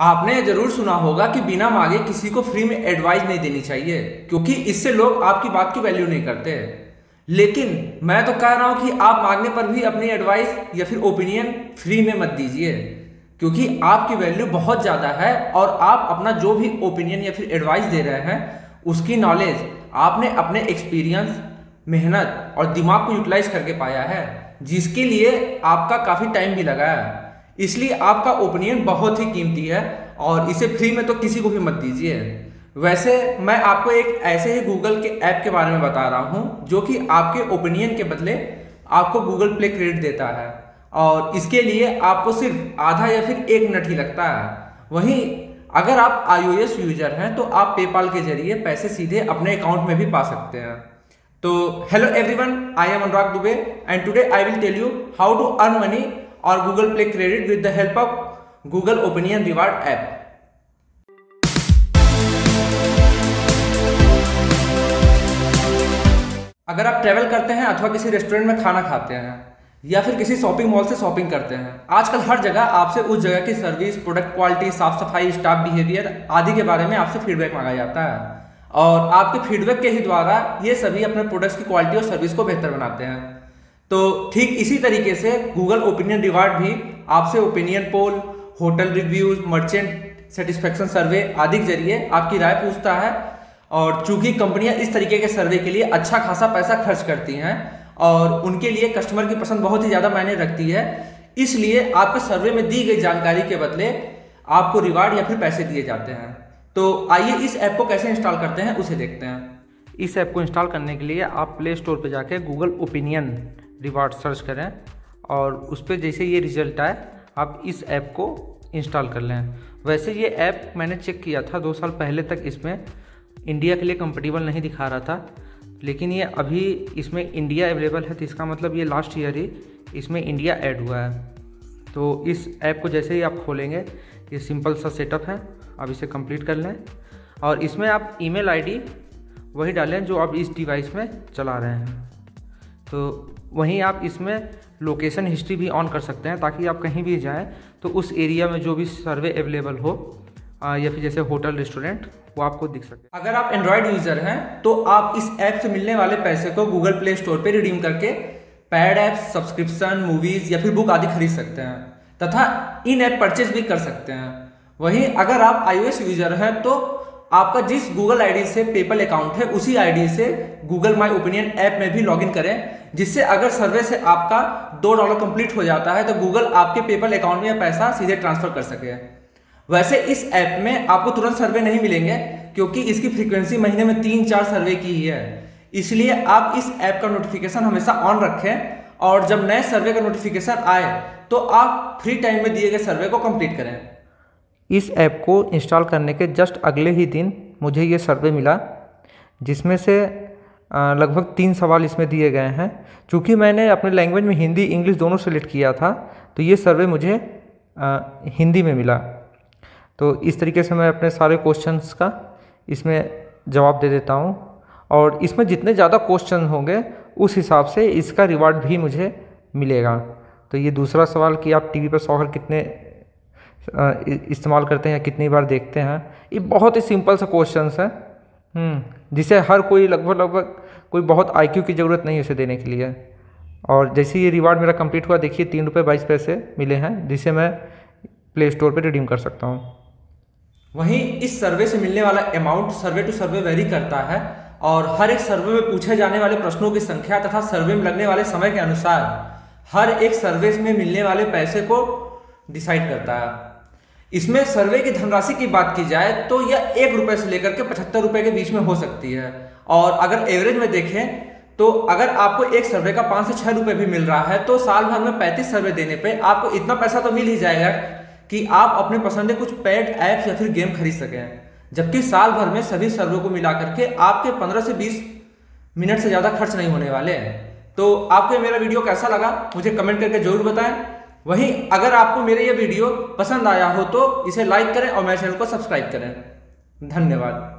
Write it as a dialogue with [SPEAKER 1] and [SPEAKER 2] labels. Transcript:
[SPEAKER 1] आपने ज़रूर सुना होगा कि बिना मांगे किसी को फ्री में एडवाइस नहीं देनी चाहिए, क्योंकि इससे लोग आपकी बात की वैल्यू नहीं करते। लेकिन मैं तो कह रहा हूँ कि आप मांगने पर भी अपनी एडवाइस या फिर ओपिनियन फ्री में मत दीजिए, क्योंकि आपकी वैल्यू बहुत ज़्यादा है और आप अपना जो भी ओपिनियन या फिर एडवाइस दे रहे हैं, उसकी नॉलेज आपने अपने एक्सपीरियंस मेहनत और दिमाग को यूटिलाइज करके पाया है, जिसके लिए आपका काफ़ी टाइम भी लगा है। इसलिए आपका ओपिनियन बहुत ही कीमती है और इसे फ्री में तो किसी को भी मत दीजिए। वैसे मैं आपको एक ऐसे ही गूगल के ऐप के बारे में बता रहा हूँ, जो कि आपके ओपिनियन के बदले आपको गूगल प्ले क्रेडिट देता है और इसके लिए आपको सिर्फ़ आधा या फिर एक मिनट ही लगता है। वहीं अगर आप आईओएस यूज़र हैं तो आप पेपाल के ज़रिए पैसे सीधे अपने अकाउंट में भी पा सकते हैं। तो hello everyone I am Anurag Dubey and today I will tell you how to earn money और Google Play credit with the help of Google Opinion Reward app अगर आप ट्रेवल करते हैं अथवा किसी रेस्टोरेंट में खाना खाते हैं, या फिर किसी शॉपिंग मॉल से शॉपिंग करते हैं, आजकल हर जगह आपसे उस जगह की सर्विस प्रोडक्ट क्वालिटी साफ़ सफ़ाई स्टाफ बिहेवियर आदि के बारे में आपसे फीडबैक मांगा जाता है। और आपके फीडबैक के ही द्वारा ये सभी अपने प्रोडक्ट्स की क्वालिटी और सर्विस को बेहतर बनाते हैं। तो ठीक इसी तरीके से गूगल ओपिनियन रिवार्ड भी, आपसे opinion poll hotel reviews merchant satisfaction survey आदि के ज़रिए आपकी राय पूछता है। और चूँकि कंपनियाँ इस तरीके के सर्वे के लिए अच्छा खासा पैसा खर्च करती हैं और उनके लिए कस्टमर की पसंद बहुत ही ज़्यादा मायने रखती है, इसलिए आपके सर्वे में दी गई जानकारी के बदले आपको रिवार्ड या फिर पैसे दिए जाते हैं। तो आइए इस ऐप को कैसे इंस्टॉल करते हैं, उसे देखते हैं। इस ऐप को इंस्टॉल करने के लिए आप प्ले स्टोर पर जाके गूगल ओपिनियन रिवार्ड सर्च करें और उस पर जैसे ये रिज़ल्ट आए, आप इस ऐप को इंस्टॉल कर लें। वैसे ये ऐप मैंने चेक किया था दो साल पहले तक इसमें। इंडिया के लिए कंपेटिबल नहीं दिखा रहा था, लेकिन ये अभी इसमें इंडिया अवेलेबल है तो इसका मतलब ये लास्ट ईयर ही इसमें इंडिया ऐड हुआ है। तो इस ऐप को जैसे ही आप खोलेंगे, ये सिंपल सा सेटअप है, आप इसे कंप्लीट कर लें। और इसमें आप ईमेल आईडी वही डालें जो आप इस डिवाइस में चला रहे हैं। तो वहीं आप इसमें लोकेशन हिस्ट्री भी ऑन कर सकते हैं ताकि आप कहीं भी जाएँ तो उस एरिया में जो भी सर्वे अवेलेबल हो या फिर जैसे होटल रेस्टोरेंट वो आपको दिख सके अगर आप एंड्रॉयड यूज़र हैं तो आप इस ऐप से मिलने वाले पैसे को गूगल प्ले स्टोर पर रिडीम करके पैड ऐप्स सब्सक्रिप्शन मूवीज़ या फिर बुक आदि खरीद सकते हैं, तथा इन ऐप परचेज भी कर सकते हैं। वहीं अगर आप आईओएस यूज़र हैं तो आपका जिस गूगल आईडी से पेपल अकाउंट है, उसी आईडी से गूगल माई ओपिनियन ऐप में भी लॉगिन करें, जिससे अगर सर्वे से आपका दो डॉलर कंप्लीट हो जाता है तो गूगल आपके पेपल अकाउंट में पैसा सीधे ट्रांसफ़र कर सके। वैसे इस ऐप में आपको तुरंत सर्वे नहीं मिलेंगे, क्योंकि इसकी फ्रीक्वेंसी महीने में तीन चार सर्वे की ही है। इसलिए आप इस ऐप का नोटिफिकेशन हमेशा ऑन रखें, और जब नए सर्वे का नोटिफिकेशन आए तो आप फ्री टाइम में दिए गए सर्वे को कंप्लीट करें। इस ऐप को इंस्टॉल करने के जस्ट अगले ही दिन मुझे ये सर्वे मिला, जिसमें से लगभग तीन सवाल इसमें दिए गए हैं। चूँकि मैंने अपने लैंग्वेज में हिंदी, इंग्लिश दोनों सेलेक्ट किया था तो ये सर्वे मुझे हिंदी में मिला। तो इस तरीके से मैं अपने सारे क्वेश्चंस का इसमें जवाब दे देता हूँ। और इसमें जितने ज़्यादा क्वेश्चन होंगे, उस हिसाब से इसका रिवार्ड भी मुझे मिलेगा। तो ये दूसरा सवाल कि आप टीवी पर सॉकर कितने इस्तेमाल करते हैं कितनी बार देखते हैं। ये बहुत ही सिंपल सा क्वेश्चन है। हम्म, जिसे हर कोई लगभग लगभग कोई बहुत आईक्यू की ज़रूरत नहीं है उसे देने के लिए। और जैसे ये रिवार्ड मेरा कंप्लीट हुआ देखिए तीन रुपये बाईस पैसे मिले हैं जिसे मैं प्ले स्टोर पर रिडीम कर सकता हूँ। वहीं इस सर्वे से मिलने वाला amount survey to survey vary करता है और हर एक सर्वे में पूछे जाने वाले प्रश्नों की संख्या तथा सर्वे में लगने वाले समय के अनुसार हर एक सर्वे में मिलने वाले पैसे को डिसाइड करता है। इसमें सर्वे की धनराशि की बात की जाए तो यह एक रुपए से लेकर के पचहत्तर रुपए के बीच में हो सकती है। और अगर एवरेज में देखें तो अगर आपको एक सर्वे का पाँच से छह रुपए भी मिल रहा है तो साल भर में पैंतीस सर्वे देने पे आपको इतना पैसा तो मिल ही जाएगा कि आप अपने पसंद के कुछ पेड ऐप्स या फिर गेम खरीद सकें। जबकि साल भर में सभी सर्वे को मिला करके आपके 15 से 20 मिनट से ज़्यादा खर्च नहीं होने वाले हैं। तो आपको मेरा वीडियो कैसा लगा, मुझे कमेंट करके ज़रूर बताएँ। वहीं अगर आपको मेरे ये वीडियो पसंद आया हो तो इसे लाइक करें और मेरे चैनल को सब्सक्राइब करें। धन्यवाद।